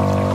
Bye.